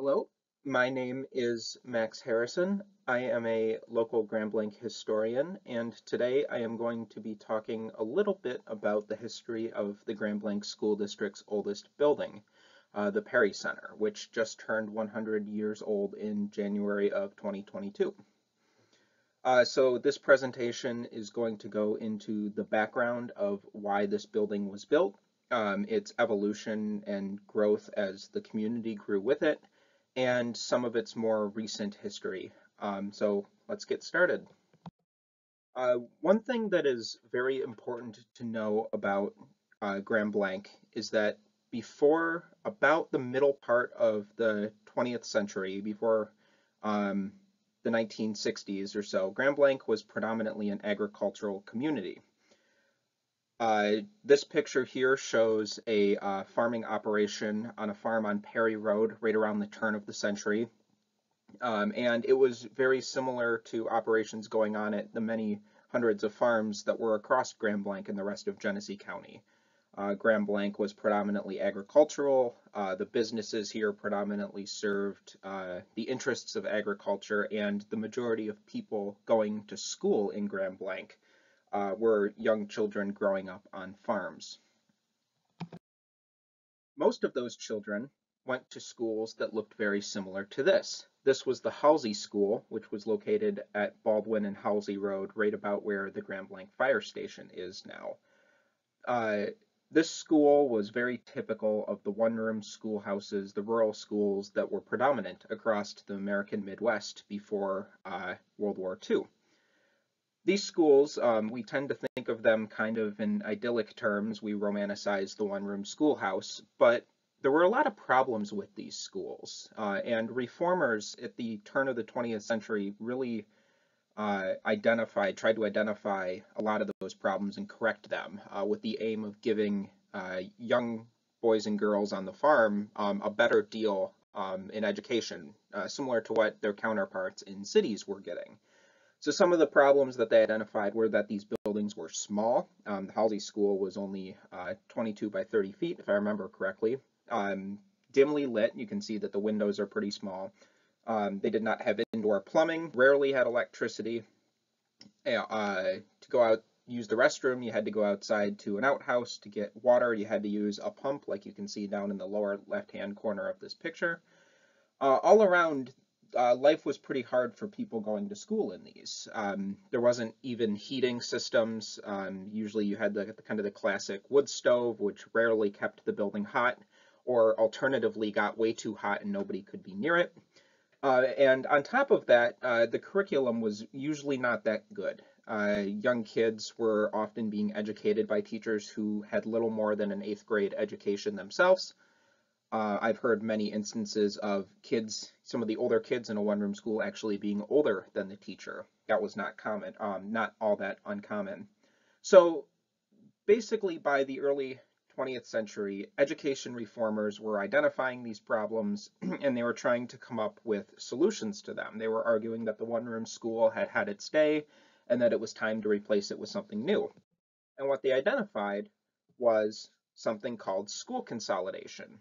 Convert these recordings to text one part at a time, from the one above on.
Hello, my name is Max Harrison. I am a local Grand Blanc historian, and today I am going to be talking a little bit about the history of the Grand Blanc School District's oldest building, uh, the Perry Center, which just turned 100 years old in January of 2022. Uh, so this presentation is going to go into the background of why this building was built, um, its evolution and growth as the community grew with it, and some of its more recent history. Um, so let's get started. Uh, one thing that is very important to know about uh, Grand Blanc is that before about the middle part of the 20th century, before um, the 1960s or so, Grand Blanc was predominantly an agricultural community. Uh, this picture here shows a uh, farming operation on a farm on Perry Road right around the turn of the century. Um, and it was very similar to operations going on at the many hundreds of farms that were across Grand Blanc and the rest of Genesee County. Uh, Grand Blanc was predominantly agricultural. Uh, the businesses here predominantly served uh, the interests of agriculture, and the majority of people going to school in Grand Blanc uh, were young children growing up on farms. Most of those children went to schools that looked very similar to this. This was the Halsey School, which was located at Baldwin and Halsey Road, right about where the Grand Blanc Fire Station is now. Uh, this school was very typical of the one-room schoolhouses, the rural schools that were predominant across the American Midwest before uh, World War II. These schools, um, we tend to think of them kind of in idyllic terms. We romanticize the one-room schoolhouse, but there were a lot of problems with these schools, uh, and reformers at the turn of the 20th century really uh, identified, tried to identify a lot of those problems and correct them uh, with the aim of giving uh, young boys and girls on the farm um, a better deal um, in education, uh, similar to what their counterparts in cities were getting. So some of the problems that they identified were that these buildings were small. Um, the Halsey School was only uh, 22 by 30 feet, if I remember correctly. Um, dimly lit, you can see that the windows are pretty small. Um, they did not have indoor plumbing, rarely had electricity. Uh, to go out, use the restroom, you had to go outside to an outhouse to get water. You had to use a pump, like you can see down in the lower left-hand corner of this picture. Uh, all around, uh, life was pretty hard for people going to school in these. Um, there wasn't even heating systems. Um, usually you had the, the, kind of the classic wood stove, which rarely kept the building hot, or alternatively got way too hot and nobody could be near it. Uh, and on top of that, uh, the curriculum was usually not that good. Uh, young kids were often being educated by teachers who had little more than an eighth grade education themselves. Uh, I've heard many instances of kids, some of the older kids in a one-room school actually being older than the teacher. That was not common, um, not all that uncommon. So basically by the early 20th century, education reformers were identifying these problems and they were trying to come up with solutions to them. They were arguing that the one-room school had had its day and that it was time to replace it with something new. And what they identified was something called school consolidation.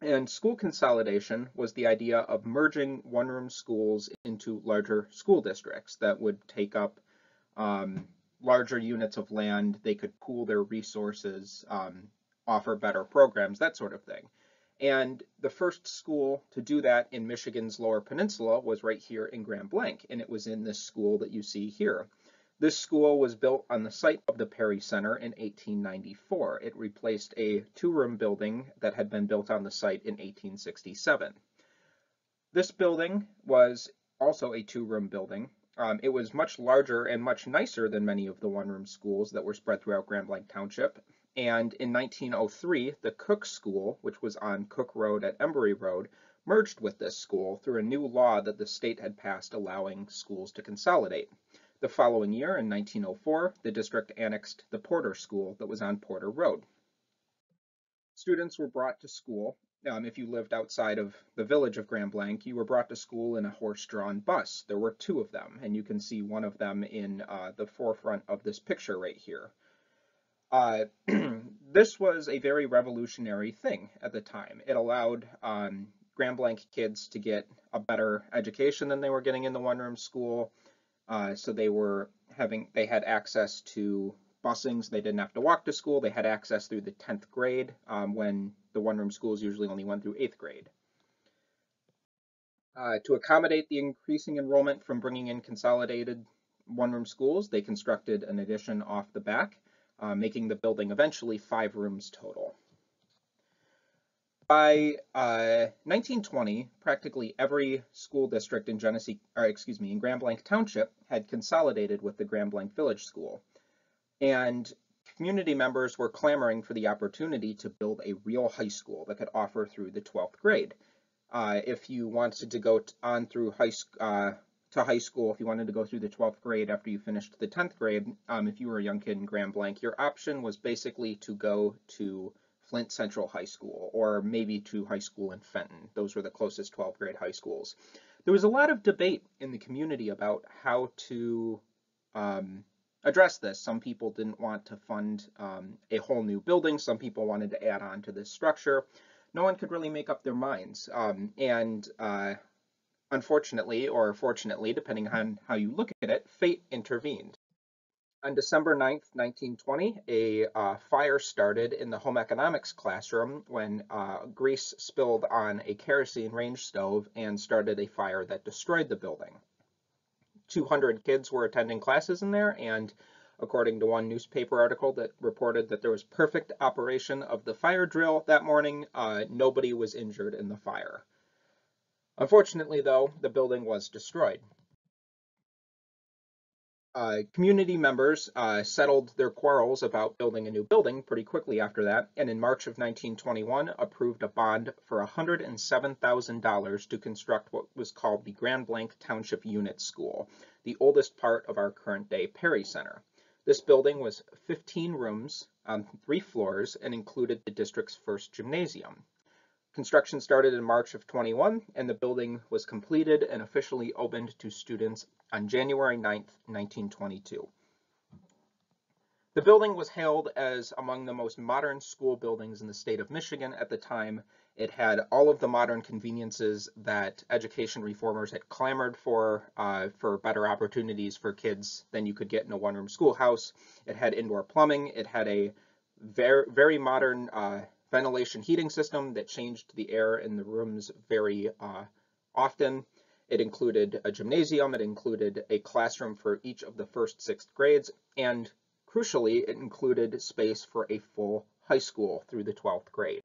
And school consolidation was the idea of merging one-room schools into larger school districts that would take up um, larger units of land. They could pool their resources, um, offer better programs, that sort of thing. And the first school to do that in Michigan's Lower Peninsula was right here in Grand Blanc, and it was in this school that you see here. This school was built on the site of the Perry Center in 1894. It replaced a two-room building that had been built on the site in 1867. This building was also a two-room building. Um, it was much larger and much nicer than many of the one-room schools that were spread throughout Grand Blanc Township. And in 1903, the Cook School, which was on Cook Road at Embury Road, merged with this school through a new law that the state had passed allowing schools to consolidate. The following year, in 1904, the district annexed the Porter School that was on Porter Road. Students were brought to school. Um, if you lived outside of the village of Grand Blanc, you were brought to school in a horse-drawn bus. There were two of them, and you can see one of them in uh, the forefront of this picture right here. Uh, this was a very revolutionary thing at the time. It allowed um, Grand Blanc kids to get a better education than they were getting in the one-room school. Uh, so they were having, they had access to busings. They didn't have to walk to school. They had access through the 10th grade um, when the one-room schools usually only went through 8th grade. Uh, to accommodate the increasing enrollment from bringing in consolidated one-room schools, they constructed an addition off the back, uh, making the building eventually five rooms total. By uh, 1920, practically every school district in Genesee, or excuse me, in Grand Blanc Township had consolidated with the Grand Blanc Village School. And community members were clamoring for the opportunity to build a real high school that could offer through the 12th grade. Uh, if you wanted to go on through high uh, to high school, if you wanted to go through the 12th grade after you finished the 10th grade, um, if you were a young kid in Grand Blanc, your option was basically to go to Flint Central High School or maybe to high school in Fenton. Those were the closest 12th grade high schools. There was a lot of debate in the community about how to um, address this. Some people didn't want to fund um, a whole new building. Some people wanted to add on to this structure. No one could really make up their minds. Um, and uh, unfortunately, or fortunately, depending on how you look at it, fate intervened. On December 9th, 1920, a uh, fire started in the home economics classroom when uh, grease spilled on a kerosene range stove and started a fire that destroyed the building. 200 kids were attending classes in there, and according to one newspaper article that reported that there was perfect operation of the fire drill that morning, uh, nobody was injured in the fire. Unfortunately, though, the building was destroyed. Uh, community members uh, settled their quarrels about building a new building pretty quickly after that, and in March of 1921 approved a bond for $107,000 to construct what was called the Grand Blanc Township Unit School, the oldest part of our current day Perry Center. This building was 15 rooms on three floors and included the district's first gymnasium. Construction started in March of 21 and the building was completed and officially opened to students on January 9, 1922. The building was hailed as among the most modern school buildings in the state of Michigan at the time. It had all of the modern conveniences that education reformers had clamored for, uh, for better opportunities for kids than you could get in a one-room schoolhouse. It had indoor plumbing. It had a very, very modern uh, ventilation heating system that changed the air in the rooms very uh, often. It included a gymnasium, it included a classroom for each of the first sixth grades, and crucially, it included space for a full high school through the 12th grade.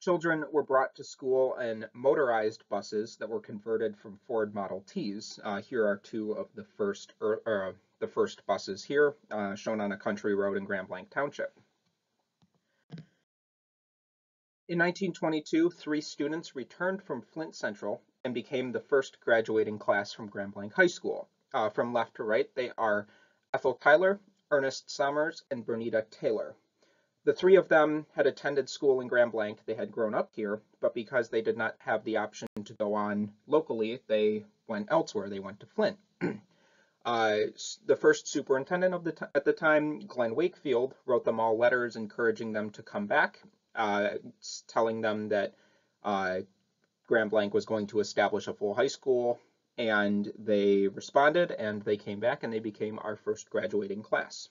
Children were brought to school in motorized buses that were converted from Ford Model Ts. Uh, here are two of the first, er, er, the first buses here, uh, shown on a country road in Grand Blanc Township. In 1922, three students returned from Flint Central and became the first graduating class from Grand Blanc High School. Uh, from left to right, they are Ethel Tyler, Ernest Sommers, and Bernita Taylor. The three of them had attended school in Grand Blanc. They had grown up here, but because they did not have the option to go on locally, they went elsewhere. They went to Flint. uh, the first superintendent of the at the time, Glenn Wakefield, wrote them all letters encouraging them to come back uh, telling them that uh, Grand Blanc was going to establish a full high school, and they responded, and they came back, and they became our first graduating class.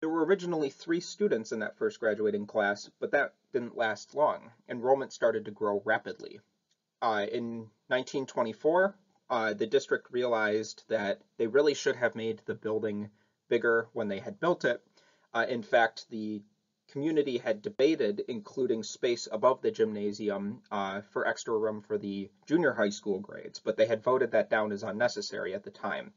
There were originally three students in that first graduating class, but that didn't last long. Enrollment started to grow rapidly. Uh, in 1924, uh, the district realized that they really should have made the building bigger when they had built it, uh, in fact, the community had debated including space above the gymnasium uh, for extra room for the junior high school grades, but they had voted that down as unnecessary at the time.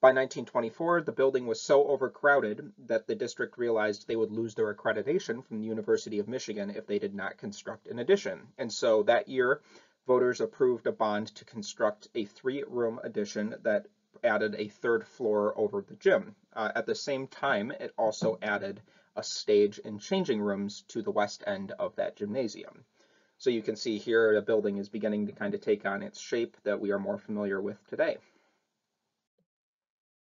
By 1924, the building was so overcrowded that the district realized they would lose their accreditation from the University of Michigan if they did not construct an addition. And so that year, voters approved a bond to construct a three-room addition that added a third floor over the gym. Uh, at the same time, it also added a stage and changing rooms to the west end of that gymnasium. So you can see here the building is beginning to kind of take on its shape that we are more familiar with today.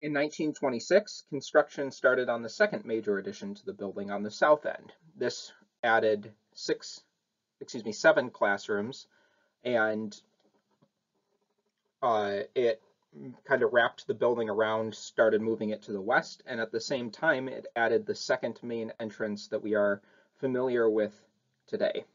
In 1926, construction started on the second major addition to the building on the south end. This added six, excuse me, seven classrooms, and uh, it kind of wrapped the building around, started moving it to the west, and at the same time, it added the second main entrance that we are familiar with today.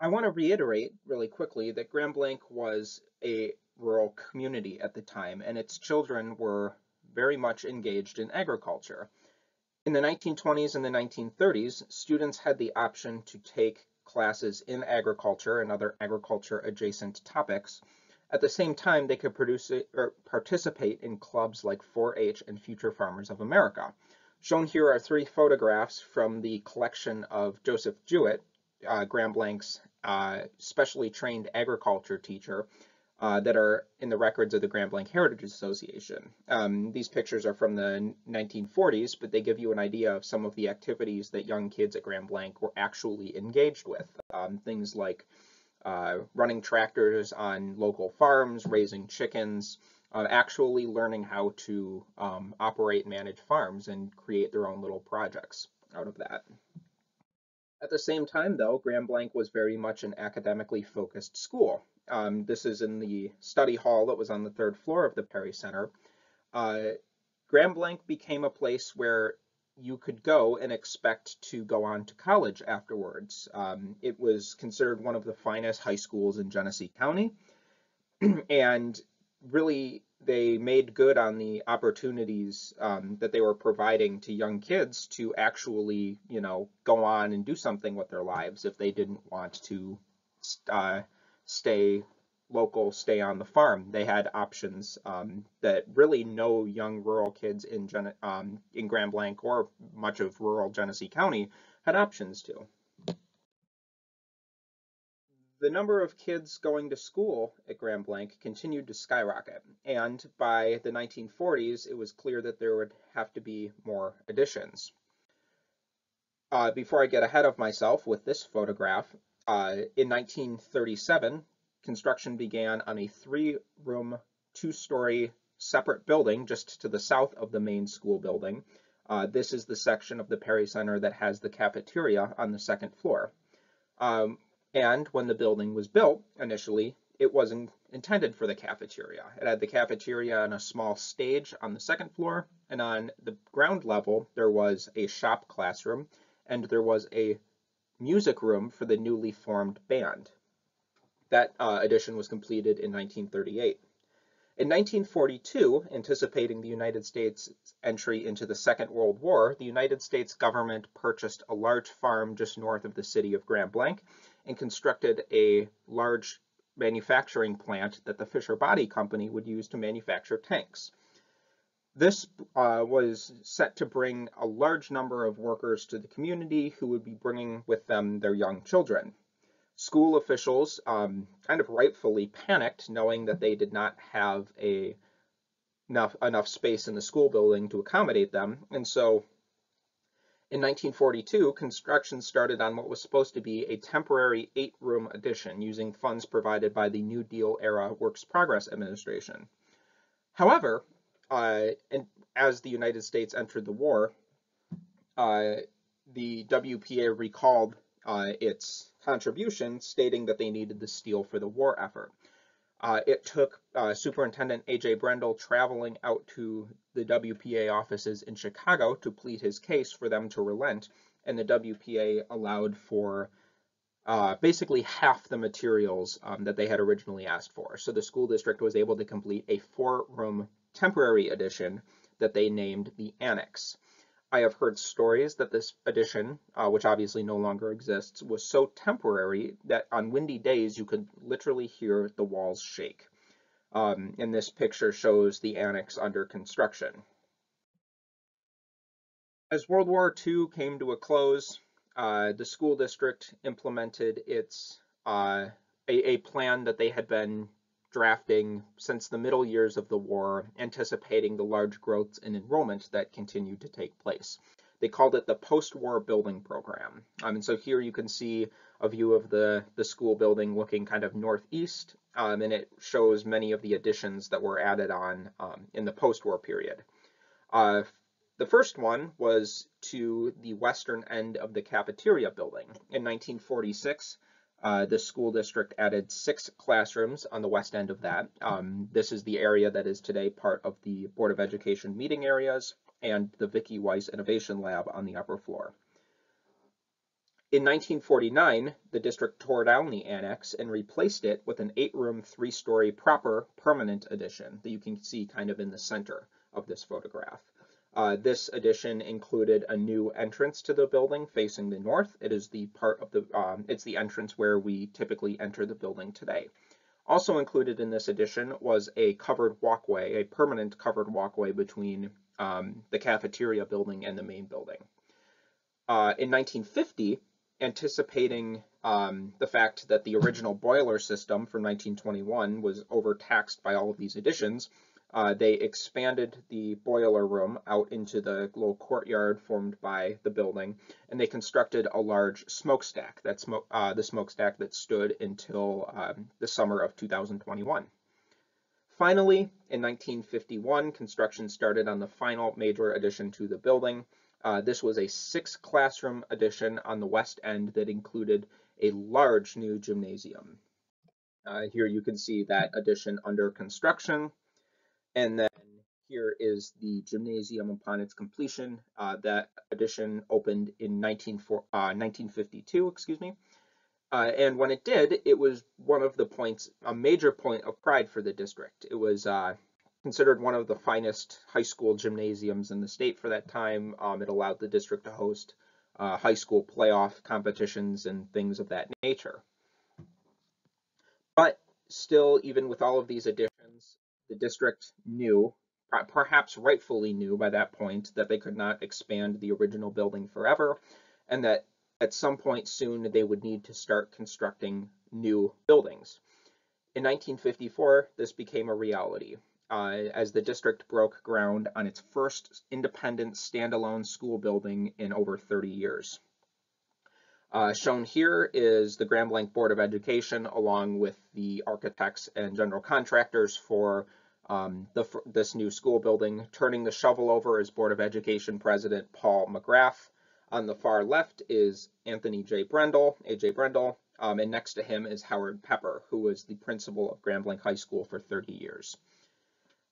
I want to reiterate really quickly that Grand Blanc was a rural community at the time, and its children were very much engaged in agriculture. In the 1920s and the 1930s, students had the option to take classes in agriculture and other agriculture adjacent topics. At the same time, they could produce or participate in clubs like 4-H and Future Farmers of America. Shown here are three photographs from the collection of Joseph Jewett, uh, Grand Blanc's uh, specially trained agriculture teacher, uh, that are in the records of the Grand Blanc Heritage Association. Um, these pictures are from the 1940s, but they give you an idea of some of the activities that young kids at Grand Blanc were actually engaged with. Um, things like uh, running tractors on local farms, raising chickens, uh, actually learning how to um, operate and manage farms and create their own little projects out of that. At the same time, though, Grand Blanc was very much an academically focused school. Um, this is in the study hall that was on the third floor of the Perry Center. Uh, Grand Blanc became a place where you could go and expect to go on to college afterwards. Um, it was considered one of the finest high schools in Genesee County, and really they made good on the opportunities um, that they were providing to young kids to actually, you know, go on and do something with their lives if they didn't want to uh, stay local, stay on the farm. They had options um, that really no young rural kids in Gen um, in Grand Blanc or much of rural Genesee County had options to. The number of kids going to school at Grand Blanc continued to skyrocket, and by the 1940s, it was clear that there would have to be more additions. Uh, before I get ahead of myself with this photograph, uh, in 1937, construction began on a three-room, two-story separate building just to the south of the main school building. Uh, this is the section of the Perry Center that has the cafeteria on the second floor. Um, and when the building was built initially, it wasn't intended for the cafeteria. It had the cafeteria on a small stage on the second floor, and on the ground level, there was a shop classroom, and there was a music room for the newly formed band. That uh, addition was completed in 1938. In 1942, anticipating the United States' entry into the Second World War, the United States government purchased a large farm just north of the city of Grand Blanc and constructed a large manufacturing plant that the Fisher Body Company would use to manufacture tanks. This uh, was set to bring a large number of workers to the community who would be bringing with them their young children. School officials um, kind of rightfully panicked knowing that they did not have a, enough, enough space in the school building to accommodate them. And so in 1942, construction started on what was supposed to be a temporary eight-room addition using funds provided by the New Deal era Works Progress Administration. However, uh, and as the United States entered the war, uh, the WPA recalled uh, its contribution, stating that they needed the steel for the war effort. Uh, it took uh, Superintendent A.J. Brendel traveling out to the WPA offices in Chicago to plead his case for them to relent, and the WPA allowed for uh, basically half the materials um, that they had originally asked for. So the school district was able to complete a four-room temporary addition that they named the Annex. I have heard stories that this addition, uh, which obviously no longer exists, was so temporary that on windy days you could literally hear the walls shake. Um, and this picture shows the annex under construction. As World War II came to a close, uh, the school district implemented its uh, a, a plan that they had been drafting since the middle years of the war, anticipating the large growths in enrollment that continued to take place. They called it the post-war building program. Um, and so here you can see a view of the, the school building looking kind of northeast, um, and it shows many of the additions that were added on um, in the post-war period. Uh, The first one was to the western end of the cafeteria building. In 1946, uh, the school district added six classrooms on the west end of that. Um, this is the area that is today part of the Board of Education meeting areas and the Vicky Weiss Innovation Lab on the upper floor. In 1949, the district tore down the annex and replaced it with an eight-room, three-story proper permanent addition that you can see kind of in the center of this photograph. Uh, this addition included a new entrance to the building facing the north. It is the part of the, um, it's the entrance where we typically enter the building today. Also included in this addition was a covered walkway, a permanent covered walkway between um, the cafeteria building and the main building. Uh, in 1950, anticipating um, the fact that the original boiler system from 1921 was overtaxed by all of these additions, uh, they expanded the boiler room out into the little courtyard formed by the building, and they constructed a large smokestack. That smoke, uh, the smokestack that stood until um, the summer of 2021. Finally, in 1951, construction started on the final major addition to the building, uh, this was a six classroom addition on the west end that included a large new gymnasium. Uh, here you can see that addition under construction. And then here is the gymnasium upon its completion. Uh, that addition opened in 19, 1952, uh, excuse me. Uh, and when it did, it was one of the points, a major point of pride for the district. It was uh, considered one of the finest high school gymnasiums in the state for that time. Um, it allowed the district to host uh, high school playoff competitions and things of that nature. But still, even with all of these additions, the district knew, perhaps rightfully knew by that point, that they could not expand the original building forever, and that at some point soon they would need to start constructing new buildings. In 1954, this became a reality uh, as the district broke ground on its first independent standalone school building in over 30 years. Uh, shown here is the Grand Blanc Board of Education along with the architects and general contractors for um, the, this new school building. Turning the shovel over is Board of Education President Paul McGrath. On the far left is Anthony J. Brendel, A.J. Brendel, um, and next to him is Howard Pepper, who was the principal of Grand Blanc High School for 30 years.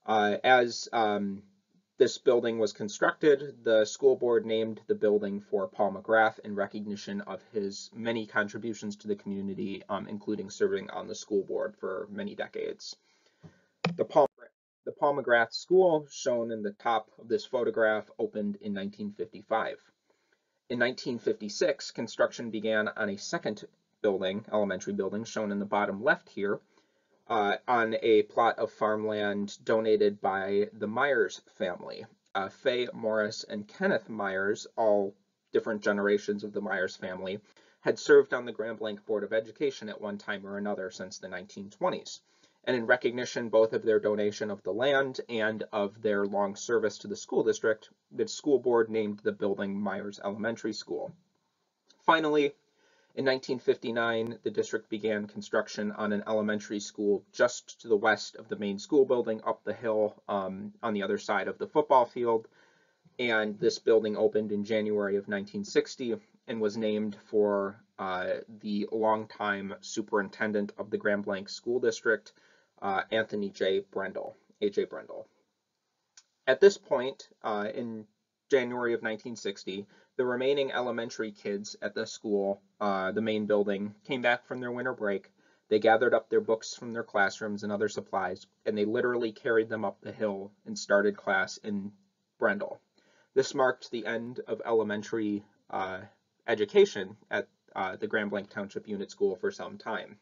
Uh, as um, this building was constructed, the school board named the building for Paul McGrath in recognition of his many contributions to the community, um, including serving on the school board for many decades. The Paul, the Paul McGrath School, shown in the top of this photograph, opened in 1955. In 1956, construction began on a second building, elementary building, shown in the bottom left here, uh, on a plot of farmland donated by the Myers family. Uh, Faye Morris and Kenneth Myers, all different generations of the Myers family, had served on the Grand Blanc Board of Education at one time or another since the 1920s. And in recognition both of their donation of the land and of their long service to the school district, the school board named the building Myers Elementary School. Finally, in 1959, the district began construction on an elementary school just to the west of the main school building up the hill um, on the other side of the football field. And this building opened in January of 1960 and was named for uh, the longtime superintendent of the Grand Blanc School District, uh, Anthony J. Brendel, A.J. Brendel. At this point, uh, in January of 1960, the remaining elementary kids at the school, uh, the main building, came back from their winter break. They gathered up their books from their classrooms and other supplies, and they literally carried them up the hill and started class in Brendel. This marked the end of elementary uh, education at uh, the Grand Blanc Township Unit School for some time.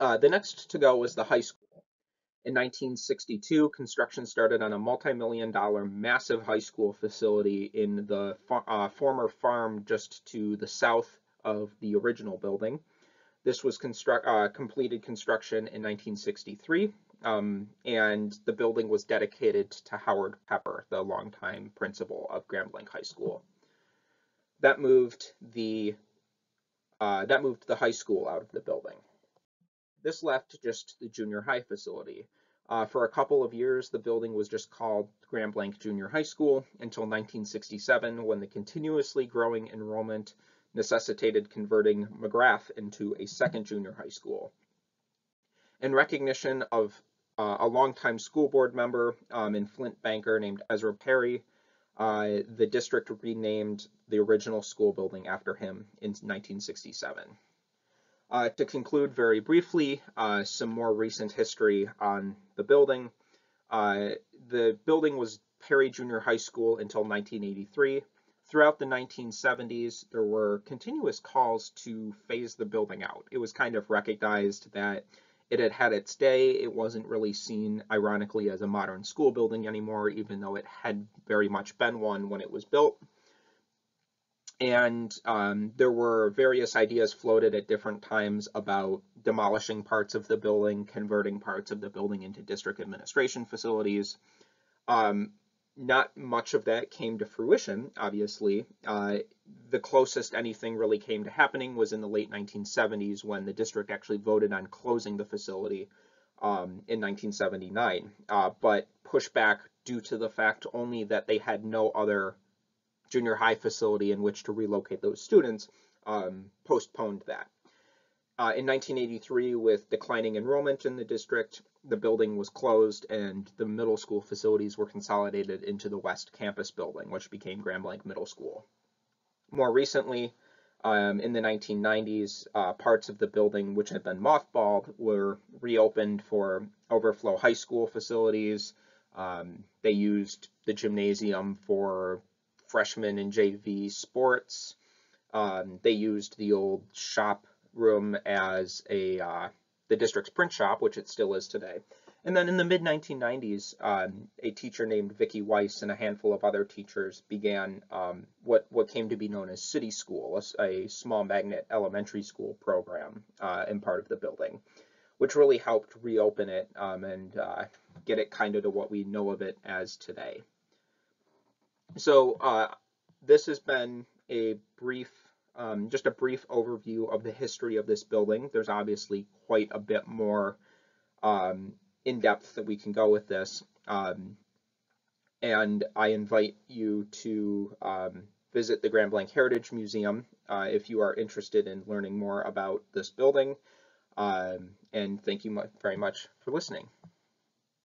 Uh, the next to go was the high school. In 1962, construction started on a multi-million dollar massive high school facility in the uh, former farm just to the south of the original building. This was construct, uh, completed construction in 1963, um, and the building was dedicated to Howard Pepper, the longtime principal of Grand Blanc High School. That moved the uh, that moved the high school out of the building. This left just the junior high facility. Uh, for a couple of years, the building was just called Grand Blanc Junior High School until 1967 when the continuously growing enrollment necessitated converting McGrath into a second junior high school. In recognition of uh, a longtime school board member um, and Flint banker named Ezra Perry, uh, the district renamed the original school building after him in 1967. Uh, to conclude very briefly, uh, some more recent history on the building. Uh, the building was Perry Junior High School until 1983. Throughout the 1970s, there were continuous calls to phase the building out. It was kind of recognized that it had had its day. It wasn't really seen, ironically, as a modern school building anymore, even though it had very much been one when it was built and um, there were various ideas floated at different times about demolishing parts of the building, converting parts of the building into district administration facilities. Um, not much of that came to fruition, obviously. Uh, the closest anything really came to happening was in the late 1970s when the district actually voted on closing the facility um, in 1979, uh, but pushback due to the fact only that they had no other junior high facility in which to relocate those students, um, postponed that. Uh, in 1983, with declining enrollment in the district, the building was closed and the middle school facilities were consolidated into the West Campus building, which became Grand Blanc Middle School. More recently, um, in the 1990s, uh, parts of the building which had been mothballed were reopened for overflow high school facilities. Um, they used the gymnasium for freshman and JV sports. Um, they used the old shop room as a uh, the district's print shop, which it still is today. And then in the mid 1990s, um, a teacher named Vicki Weiss and a handful of other teachers began um, what what came to be known as City School, a, a small magnet elementary school program uh, in part of the building, which really helped reopen it um, and uh, get it kind of to what we know of it as today. So uh, this has been a brief, um, just a brief overview of the history of this building. There's obviously quite a bit more um, in depth that we can go with this. Um, and I invite you to um, visit the Grand Blanc Heritage Museum uh, if you are interested in learning more about this building. Um, and thank you very much for listening.